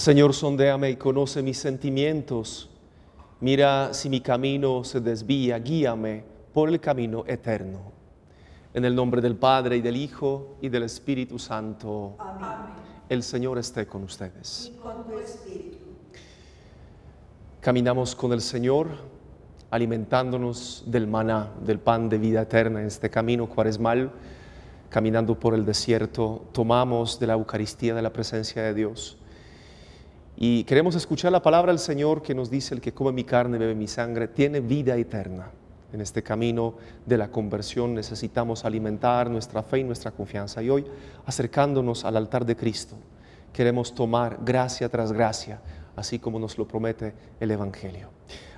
Señor, sondéame y conoce mis sentimientos. Mira si mi camino se desvía, guíame por el camino eterno. En el nombre del Padre y del Hijo y del Espíritu Santo. Amén. El Señor esté con ustedes. Y con tu espíritu. Caminamos con el Señor, alimentándonos del maná, del pan de vida eterna en este camino cuaresmal, caminando por el desierto, tomamos de la Eucaristía, de la presencia de Dios. Y queremos escuchar la palabra del Señor que nos dice, el que come mi carne, bebe mi sangre, tiene vida eterna. En este camino de la conversión necesitamos alimentar nuestra fe y nuestra confianza. Y hoy, acercándonos al altar de Cristo, queremos tomar gracia tras gracia, así como nos lo promete el Evangelio.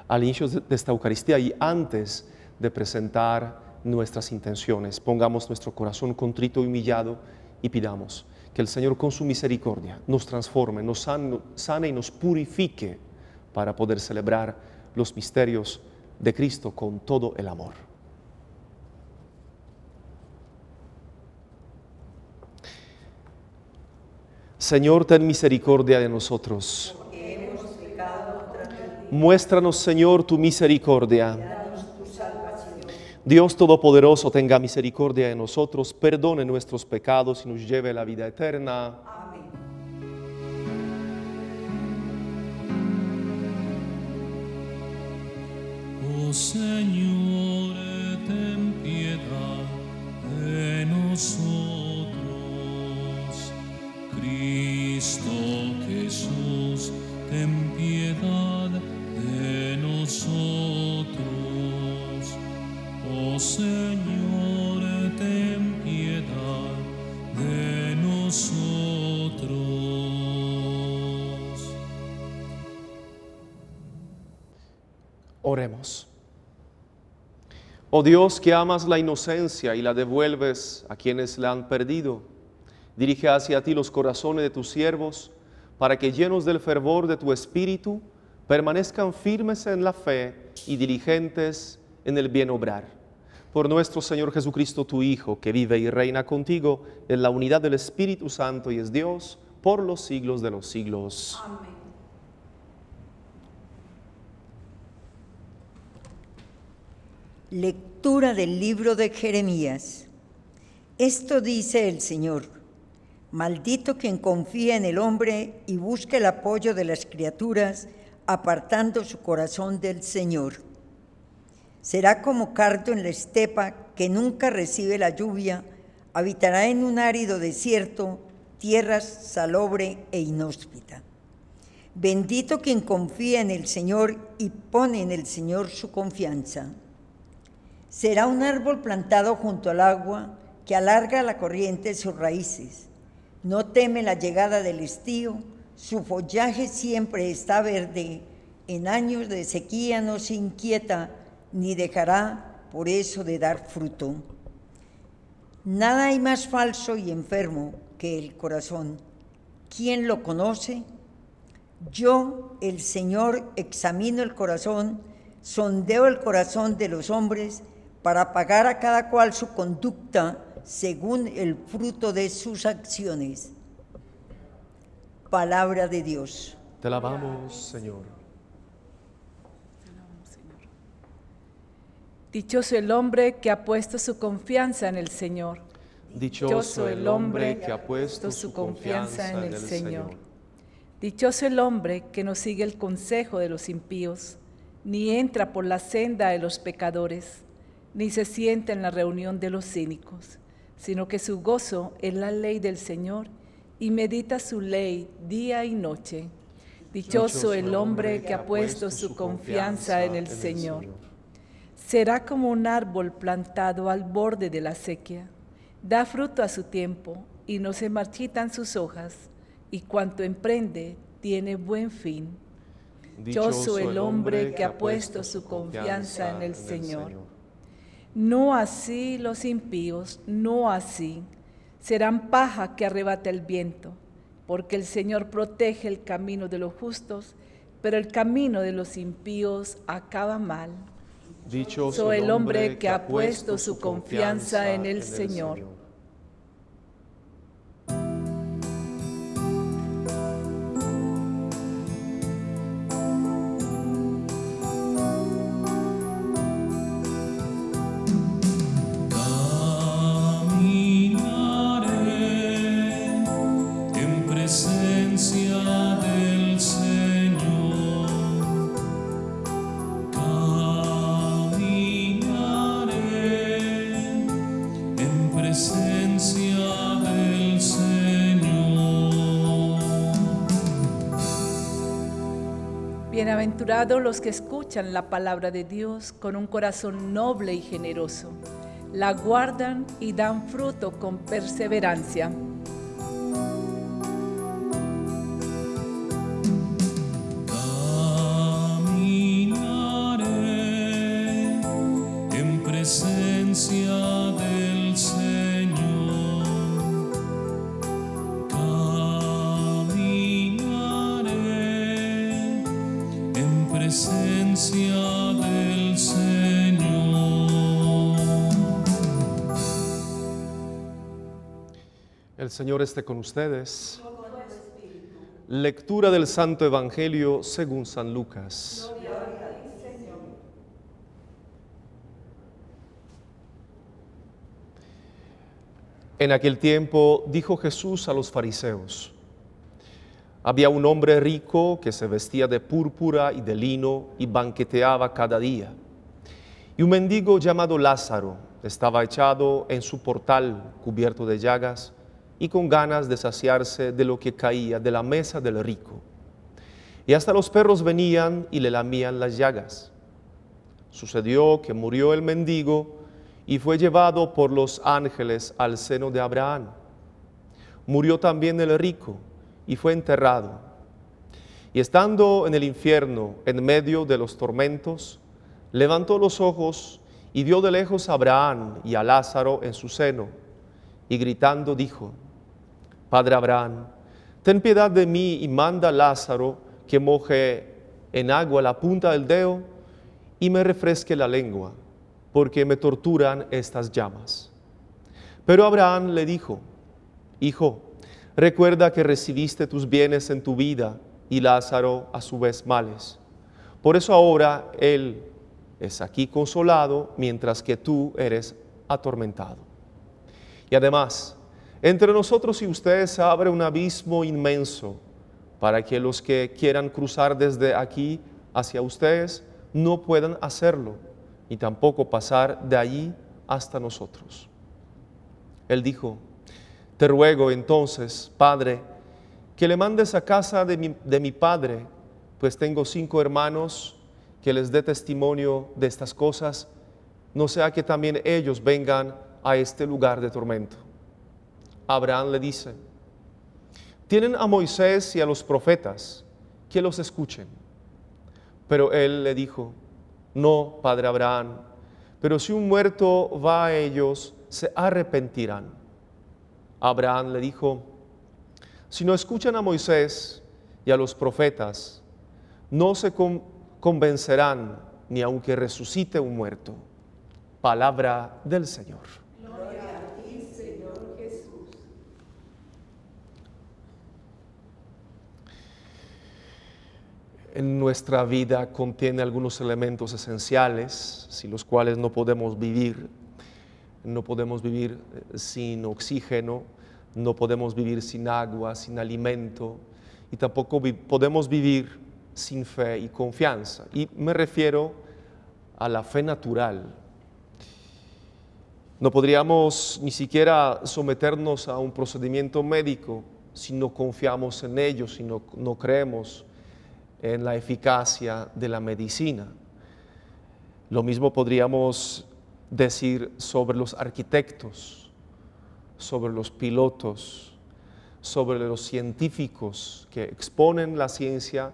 Al inicio de esta Eucaristía y antes de presentar nuestras intenciones, pongamos nuestro corazón contrito y humillado y pidamos que el Señor con su misericordia nos transforme, nos sane y nos purifique para poder celebrar los misterios de Cristo con todo el amor. Señor, ten misericordia de nosotros. Muéstranos, Señor, tu misericordia. Dios Todopoderoso tenga misericordia de nosotros, perdone nuestros pecados y nos lleve a la vida eterna. Amén. Oh Señor, Oremos. Oh Dios que amas la inocencia y la devuelves a quienes la han perdido, dirige hacia ti los corazones de tus siervos para que llenos del fervor de tu espíritu permanezcan firmes en la fe y diligentes en el bien obrar. Por nuestro Señor Jesucristo, tu Hijo, que vive y reina contigo en la unidad del Espíritu Santo y es Dios por los siglos de los siglos. Amén. Lectura del libro de Jeremías. Esto dice el Señor. Maldito quien confía en el hombre y busca el apoyo de las criaturas, apartando su corazón del Señor. Será como cardo en la estepa que nunca recibe la lluvia, habitará en un árido desierto, tierra salobre e inhóspita. Bendito quien confía en el Señor y pone en el Señor su confianza. Será un árbol plantado junto al agua que alarga la corriente sus raíces. No teme la llegada del estío, su follaje siempre está verde, en años de sequía no se inquieta, ni dejará por eso de dar fruto. Nada hay más falso y enfermo que el corazón. ¿Quién lo conoce? Yo, el Señor, examino el corazón, sondeo el corazón de los hombres para pagar a cada cual su conducta según el fruto de sus acciones. Palabra de Dios. Te alabamos, Señor. Dichoso el hombre que ha puesto su confianza en el Señor. Dichoso el hombre que ha puesto su confianza en el Señor. Dichoso el hombre que no sigue el consejo de los impíos, ni entra por la senda de los pecadores, ni se sienta en la reunión de los cínicos, sino que su gozo es la ley del Señor y medita su ley día y noche. Dichoso el hombre que ha puesto su confianza en el Señor. Será como un árbol plantado al borde de la sequía. Da fruto a su tiempo y no se marchitan sus hojas, y cuanto emprende tiene buen fin. Dichoso el hombre que ha puesto su confianza en el Señor. No así los impíos, no así. Serán paja que arrebata el viento, porque el Señor protege el camino de los justos, pero el camino de los impíos acaba mal. Dichoso el hombre que ha puesto su confianza en el Señor. Bienaventurados los que escuchan la palabra de Dios con un corazón noble y generoso, la guardan y dan fruto con perseverancia. Señor esté con ustedes. Lectura del Santo Evangelio según San Lucas. En aquel tiempo dijo Jesús a los fariseos, había un hombre rico que se vestía de púrpura y de lino y banqueteaba cada día. Y un mendigo llamado Lázaro estaba echado en su portal cubierto de llagas y con ganas de saciarse de lo que caía de la mesa del rico. Y hasta los perros venían y le lamían las llagas. Sucedió que murió el mendigo y fue llevado por los ángeles al seno de Abraham. Murió también el rico y fue enterrado. Y estando en el infierno, en medio de los tormentos, levantó los ojos y vio de lejos a Abraham y a Lázaro en su seno, y gritando dijo, Padre Abraham, ten piedad de mí y manda a Lázaro que moje en agua la punta del dedo y me refresque la lengua, porque me torturan estas llamas. Pero Abraham le dijo, Hijo, recuerda que recibiste tus bienes en tu vida y Lázaro a su vez males. Por eso ahora él es aquí consolado mientras que tú eres atormentado. Y además, entre nosotros y ustedes se abre un abismo inmenso para que los que quieran cruzar desde aquí hacia ustedes no puedan hacerlo, ni tampoco pasar de allí hasta nosotros. Él dijo, te ruego entonces, Padre, que le mandes a casa de mi, de mi Padre, pues tengo cinco hermanos, que les dé testimonio de estas cosas, no sea que también ellos vengan a este lugar de tormento. Abraham le dice, tienen a Moisés y a los profetas, que los escuchen. Pero él le dijo, no, padre Abraham, pero si un muerto va a ellos, se arrepentirán. Abraham le dijo, si no escuchan a Moisés y a los profetas, no se con- convencerán ni aunque resucite un muerto. Palabra del Señor. En nuestra vida contiene algunos elementos esenciales, sin los cuales no podemos vivir. No podemos vivir eh, sin oxígeno, no podemos vivir sin agua, sin alimento, y tampoco podemos vivir sin fe y confianza. Y me refiero a la fe natural. No podríamos ni siquiera someternos a un procedimiento médico si no confiamos en ello, si no, no creemos en la eficacia de la medicina. Lo mismo podríamos decir sobre los arquitectos, sobre los pilotos, sobre los científicos que exponen la ciencia,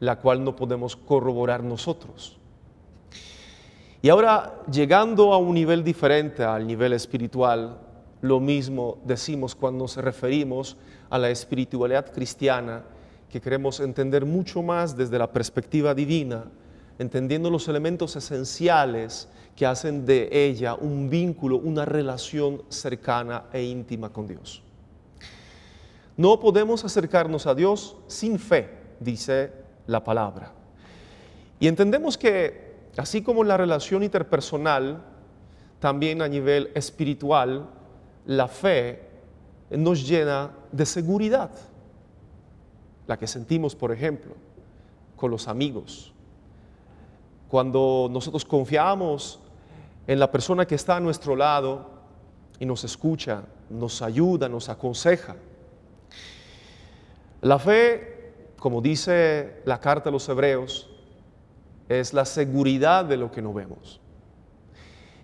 la cual no podemos corroborar nosotros. Y ahora, llegando a un nivel diferente, al nivel espiritual, lo mismo decimos cuando nos referimos a la espiritualidad cristiana, que queremos entender mucho más desde la perspectiva divina, entendiendo los elementos esenciales que hacen de ella un vínculo, una relación cercana e íntima con Dios. No podemos acercarnos a Dios sin fe, dice la palabra. Y entendemos que así como la relación interpersonal, también a nivel espiritual, la fe nos llena de seguridad la que sentimos, por ejemplo, con los amigos. Cuando nosotros confiamos en la persona que está a nuestro lado y nos escucha, nos ayuda, nos aconseja. La fe, como dice la carta a los hebreos, es la seguridad de lo que no vemos.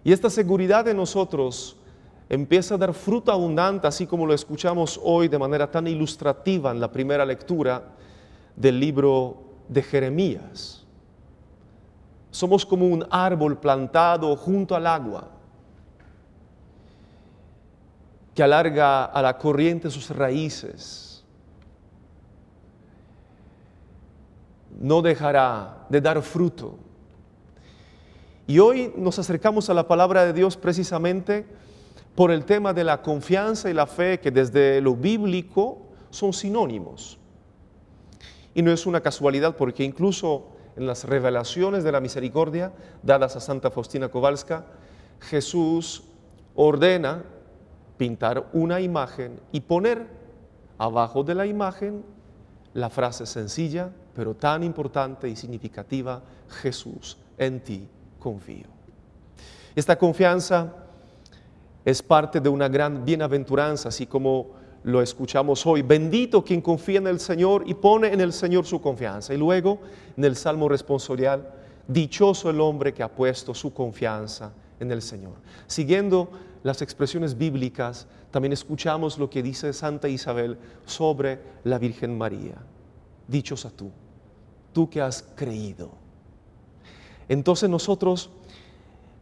Y esta seguridad de nosotros empieza a dar fruto abundante, así como lo escuchamos hoy de manera tan ilustrativa en la primera lectura del libro de Jeremías. Somos como un árbol plantado junto al agua, que alarga a la corriente sus raíces. No dejará de dar fruto. Y hoy nos acercamos a la palabra de Dios precisamente por el tema de la confianza y la fe que desde lo bíblico son sinónimos. Y no es una casualidad porque incluso en las revelaciones de la misericordia dadas a Santa Faustina Kowalska, Jesús ordena pintar una imagen y poner abajo de la imagen la frase sencilla, pero tan importante y significativa, Jesús, en ti confío. Esta confianza es parte de una gran bienaventuranza, así como lo escuchamos hoy. Bendito quien confía en el Señor y pone en el Señor su confianza. Y luego en el Salmo responsorial, dichoso el hombre que ha puesto su confianza en el Señor. Siguiendo las expresiones bíblicas, también escuchamos lo que dice Santa Isabel sobre la Virgen María. Dichosa tú, tú que has creído. Entonces nosotros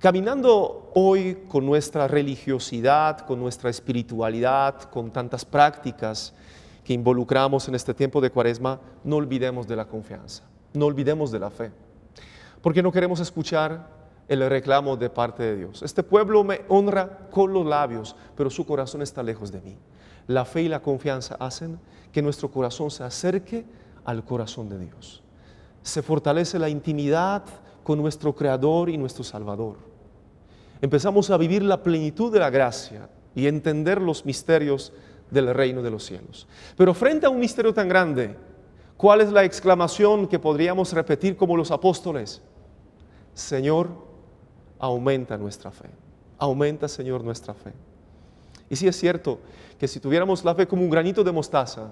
Caminando hoy con nuestra religiosidad, con nuestra espiritualidad, con tantas prácticas que involucramos en este tiempo de cuaresma, no olvidemos de la confianza, no olvidemos de la fe, porque no queremos escuchar el reclamo de parte de Dios. Este pueblo me honra con los labios, pero su corazón está lejos de mí. La fe y la confianza hacen que nuestro corazón se acerque al corazón de Dios. Se fortalece la intimidad con nuestro Creador y nuestro Salvador empezamos a vivir la plenitud de la gracia y entender los misterios del reino de los cielos. Pero frente a un misterio tan grande, ¿cuál es la exclamación que podríamos repetir como los apóstoles? Señor, aumenta nuestra fe. Aumenta, Señor, nuestra fe. Y sí es cierto que si tuviéramos la fe como un granito de mostaza,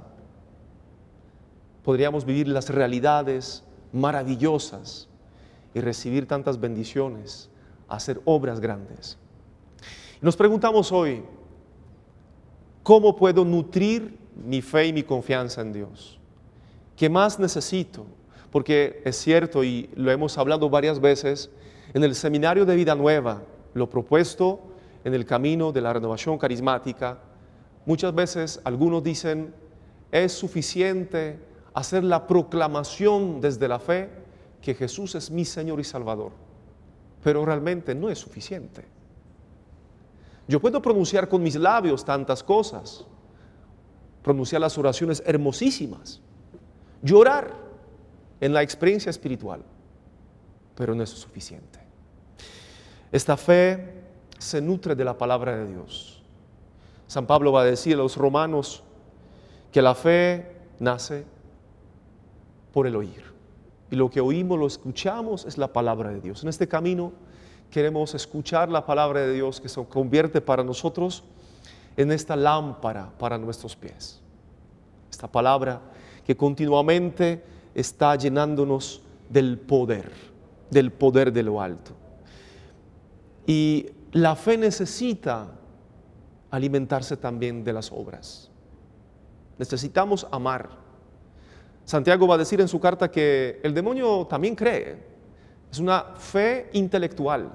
podríamos vivir las realidades maravillosas y recibir tantas bendiciones hacer obras grandes. Nos preguntamos hoy, ¿cómo puedo nutrir mi fe y mi confianza en Dios? ¿Qué más necesito? Porque es cierto, y lo hemos hablado varias veces, en el seminario de vida nueva, lo propuesto en el camino de la renovación carismática, muchas veces algunos dicen, es suficiente hacer la proclamación desde la fe que Jesús es mi Señor y Salvador pero realmente no es suficiente. Yo puedo pronunciar con mis labios tantas cosas, pronunciar las oraciones hermosísimas, llorar en la experiencia espiritual, pero no es suficiente. Esta fe se nutre de la palabra de Dios. San Pablo va a decir a los romanos que la fe nace por el oír. Y lo que oímos, lo escuchamos, es la palabra de Dios. En este camino queremos escuchar la palabra de Dios que se convierte para nosotros en esta lámpara para nuestros pies. Esta palabra que continuamente está llenándonos del poder, del poder de lo alto. Y la fe necesita alimentarse también de las obras. Necesitamos amar Santiago va a decir en su carta que el demonio también cree. Es una fe intelectual.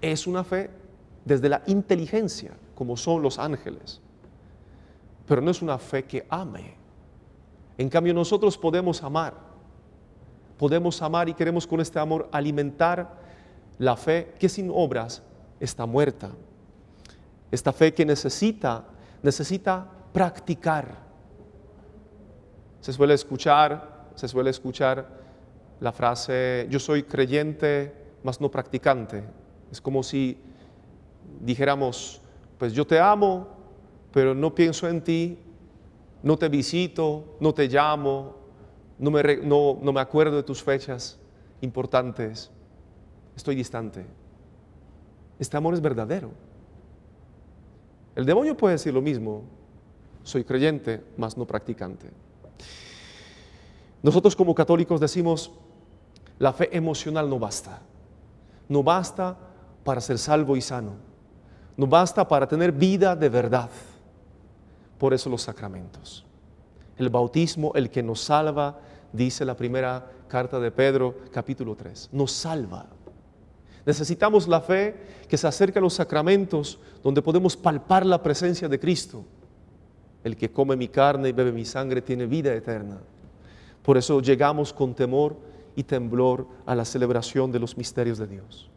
Es una fe desde la inteligencia, como son los ángeles. Pero no es una fe que ame. En cambio nosotros podemos amar. Podemos amar y queremos con este amor alimentar la fe que sin obras está muerta. Esta fe que necesita, necesita practicar se suele escuchar, se suele escuchar la frase, yo soy creyente, mas no practicante. Es como si dijéramos, pues yo te amo, pero no pienso en ti, no te visito, no te llamo, no me, no, no me acuerdo de tus fechas importantes, estoy distante. Este amor es verdadero. El demonio puede decir lo mismo, soy creyente, mas no practicante. Nosotros como católicos decimos, La fe emocional no basta. No basta para ser salvo y sano. No basta para tener vida de verdad. Por eso los sacramentos. El bautismo, el que nos salva, dice la primera carta de Pedro, capítulo 3, nos salva. Necesitamos la fe que se acerca a los sacramentos donde podemos palpar la presencia de Cristo. El que come mi carne y bebe mi sangre tiene vida eterna. Por eso llegamos con temor y temblor a la celebración de los misterios de Dios.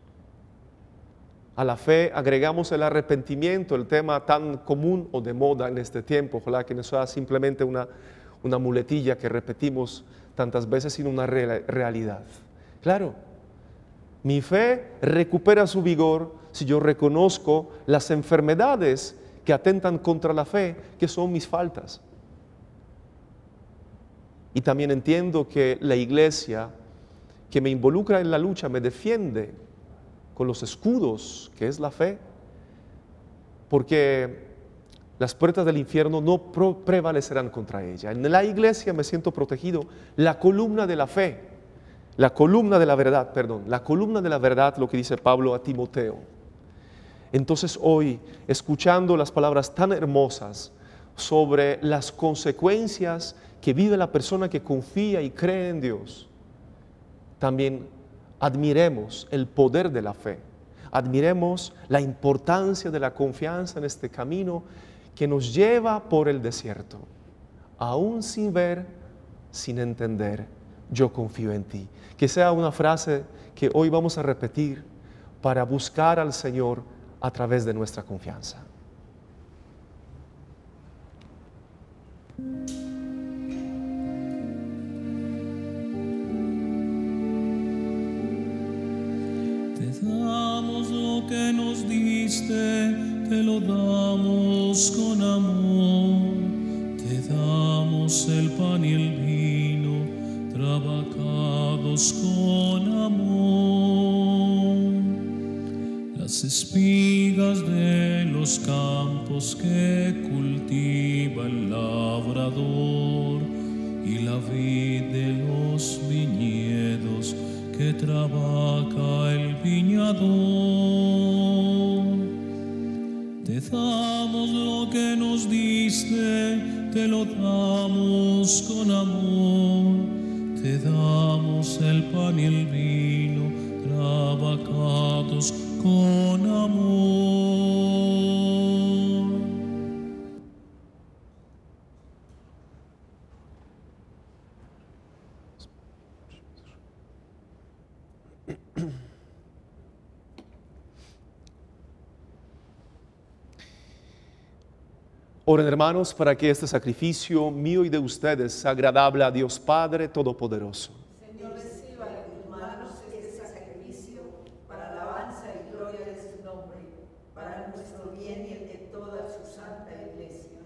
A la fe agregamos el arrepentimiento, el tema tan común o de moda en este tiempo. Ojalá que no sea simplemente una, una muletilla que repetimos tantas veces, sino una realidad. Claro, mi fe recupera su vigor si yo reconozco las enfermedades que atentan contra la fe, que son mis faltas. Y también entiendo que la iglesia que me involucra en la lucha me defiende con los escudos que es la fe, porque las puertas del infierno no prevalecerán contra ella. En la iglesia me siento protegido, la columna de la fe la columna de la verdad, perdón, la columna de la verdad, lo que dice Pablo a Timoteo. Entonces hoy, escuchando las palabras tan hermosas sobre las consecuencias que vive la persona que confía y cree en Dios, también admiremos el poder de la fe, admiremos la importancia de la confianza en este camino que nos lleva por el desierto, aún sin ver, sin entender yo confío en ti. Que sea una frase que hoy vamos a repetir para buscar al Señor a través de nuestra confianza. Te damos lo que nos diste, te lo damos con amor. Te damos el pan y el vino trabajados con amor. Las espigas de los campos que cultiva trabaja el viñador. Oren hermanos para que este sacrificio mío y de ustedes sea agradable a Dios Padre Todopoderoso. Señor, reciba de tus manos este sacrificio para alabanza y gloria de su nombre, para nuestro bien y el de toda su santa iglesia.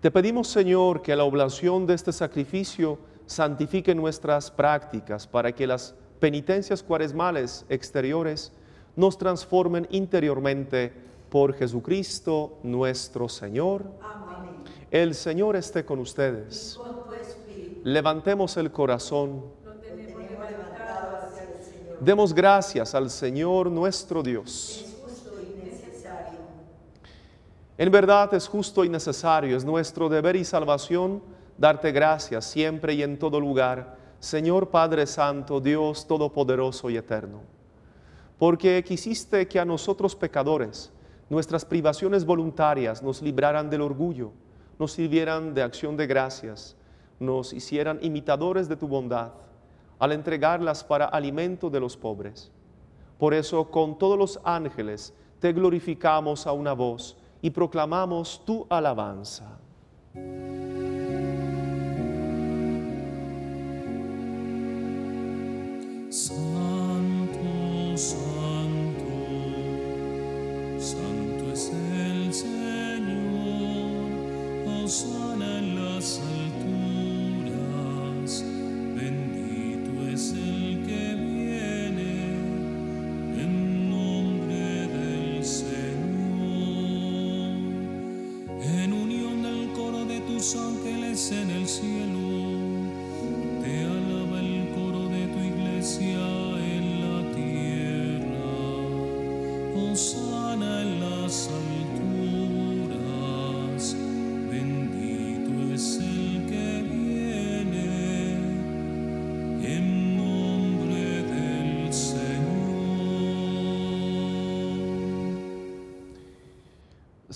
Te pedimos, Señor, que la oblación de este sacrificio santifique nuestras prácticas para que las penitencias cuaresmales exteriores nos transformen interiormente por Jesucristo nuestro Señor. Amén. El Señor esté con ustedes. Con tu espíritu, Levantemos el corazón. lo tenemos levantado hacia el Señor. Demos gracias al Señor nuestro Dios. Es justo y necesario. En verdad es justo y necesario, es nuestro deber y salvación darte gracias siempre y en todo lugar, Señor Padre Santo, Dios Todopoderoso y Eterno. Porque quisiste que a nosotros pecadores, nuestras privaciones voluntarias nos libraran del orgullo, nos sirvieran de acción de gracias, nos hicieran imitadores de tu bondad, al entregarlas para alimento de los pobres. Por eso con todos los ángeles te glorificamos a una voz y proclamamos tu alabanza.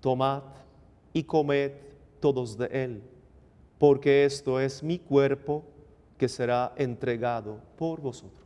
tomad y comed todos de él, porque esto es mi cuerpo que será entregado por vosotros.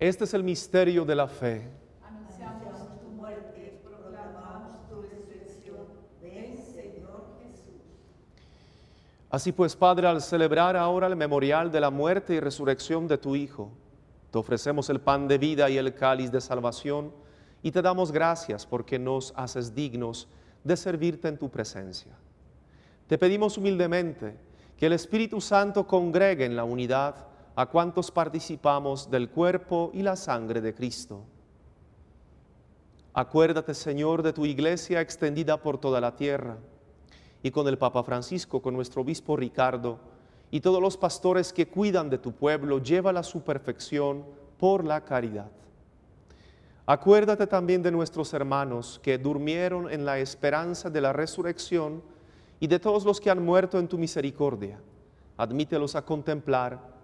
Este es el misterio de la fe. Anunciamos tu muerte, proclamamos tu resurrección. Ven, Señor Jesús. Así pues, Padre, al celebrar ahora el memorial de la muerte y resurrección de tu Hijo, te ofrecemos el pan de vida y el cáliz de salvación y te damos gracias porque nos haces dignos de servirte en tu presencia. Te pedimos humildemente que el Espíritu Santo congregue en la unidad a cuantos participamos del cuerpo y la sangre de Cristo. Acuérdate, Señor, de tu iglesia extendida por toda la tierra, y con el Papa Francisco, con nuestro obispo Ricardo, y todos los pastores que cuidan de tu pueblo, llévala a su perfección por la caridad. Acuérdate también de nuestros hermanos que durmieron en la esperanza de la resurrección y de todos los que han muerto en tu misericordia. Admítelos a contemplar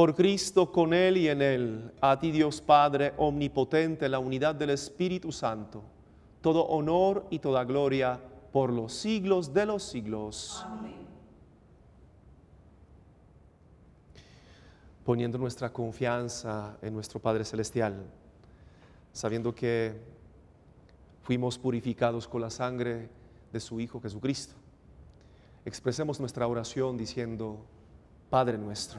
Por Cristo, con Él y en Él, a ti Dios Padre Omnipotente, la unidad del Espíritu Santo, todo honor y toda gloria por los siglos de los siglos. Amén. Poniendo nuestra confianza en nuestro Padre Celestial, sabiendo que fuimos purificados con la sangre de su Hijo Jesucristo. Expresemos nuestra oración diciendo, Padre nuestro,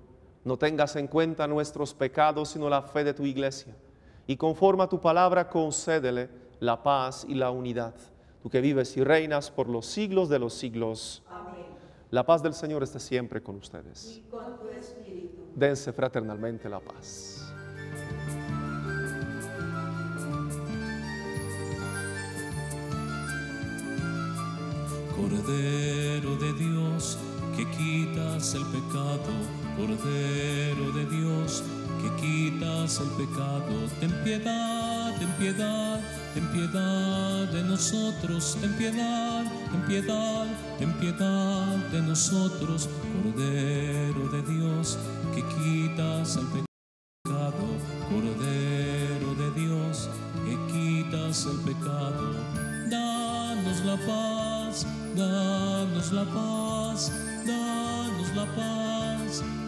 No tengas en cuenta nuestros pecados, sino la fe de tu iglesia. Y conforme a tu palabra, concédele la paz y la unidad. Tú que vives y reinas por los siglos de los siglos. Amén. La paz del Señor esté siempre con ustedes. Y con tu espíritu. Dense fraternalmente la paz. Cordero de Dios, que quitas el pecado, Cordero de Dios, que quitas el pecado, ten piedad, ten piedad, ten piedad de nosotros, ten piedad, ten piedad, ten piedad de nosotros, Cordero de Dios, que quitas el pecado, Cordero de Dios, que quitas el pecado, danos la paz, danos la paz, danos la paz,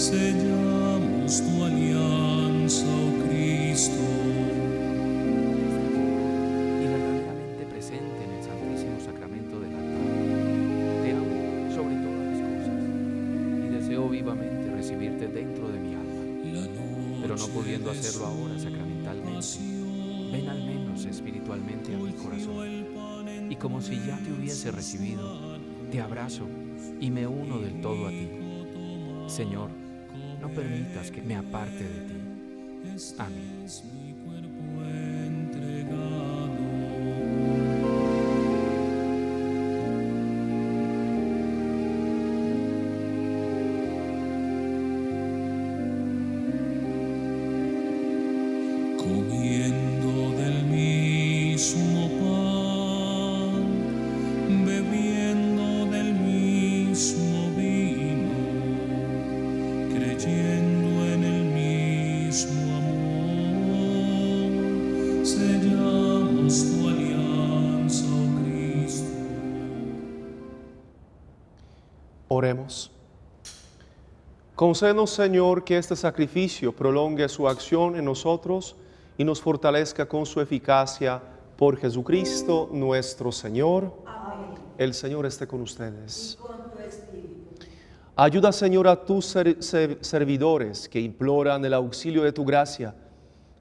Sellamos tu alianza, oh Cristo. y verdaderamente presente en el Santísimo Sacramento del altar. Te amo sobre todas las cosas y deseo vivamente recibirte dentro de mi alma, pero no pudiendo hacerlo ahora sacramentalmente, ven al menos espiritualmente a mi corazón. Y como si ya te hubiese recibido, te abrazo y me uno del todo a ti. Señor, permitas que me aparte de ti. Amén. Oremos. Concédenos, Señor, que este sacrificio prolongue su acción en nosotros y nos fortalezca con su eficacia por Jesucristo nuestro Señor. El Señor esté con ustedes. Ayuda, Señor, a tus ser- ser- servidores que imploran el auxilio de tu gracia,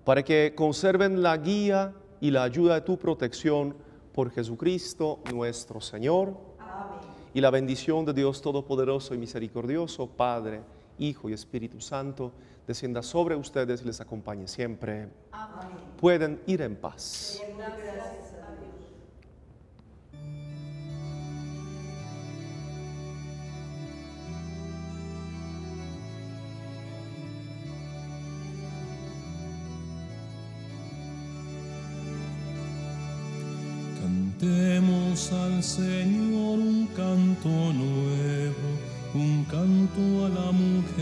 para que conserven la guía y la ayuda de tu protección por Jesucristo nuestro Señor. Y la bendición de Dios Todopoderoso y Misericordioso, Padre, Hijo y Espíritu Santo, descienda sobre ustedes y les acompañe siempre. Pueden ir en paz. Cantemos al Señor canto nuevo, un canto a la mujer,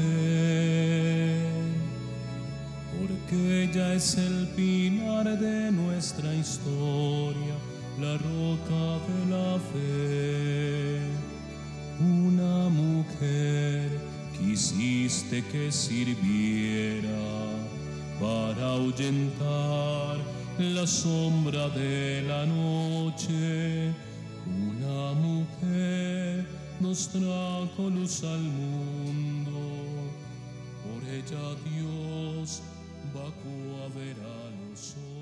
porque ella es el pilar de nuestra historia, la roca de la fe. Una mujer quisiste que sirviera para ahuyentar la sombra de la noche. Una mujer nos trajo luz al mundo, por ella Dios bajó a los hombres.